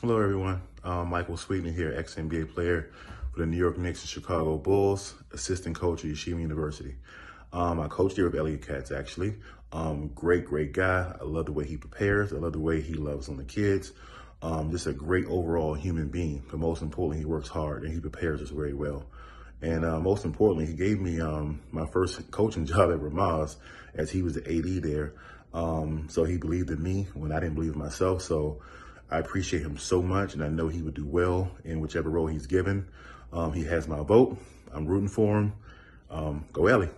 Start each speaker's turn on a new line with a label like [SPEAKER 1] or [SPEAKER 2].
[SPEAKER 1] Hello, everyone. Um, Michael Sweetney here, ex-NBA player for the New York Knicks and Chicago Bulls, assistant coach at Yeshiva University. Um, I coached here with Elliot Katz, actually. Um, great, great guy. I love the way he prepares. I love the way he loves on the kids. Um, just a great overall human being. But most importantly, he works hard and he prepares us very well. And uh, most importantly, he gave me um, my first coaching job at Ramaz as he was the AD there. Um, so he believed in me when I didn't believe in myself. So I appreciate him so much, and I know he would do well in whichever role he's given. Um, he has my vote. I'm rooting for him. Um, go Ellie.